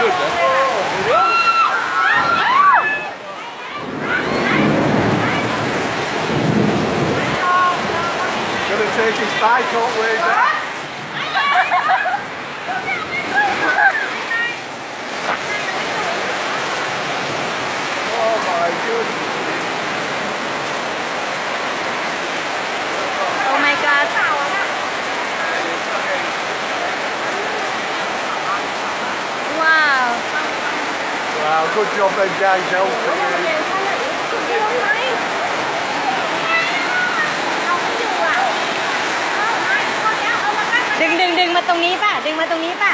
good then. Gonna take his bike all the way back. oh my. Wow, good job them guys helping you. ดึงดึงดึงมาตรงนี้ป่ะ ดึงมาตรงนี้ป่ะ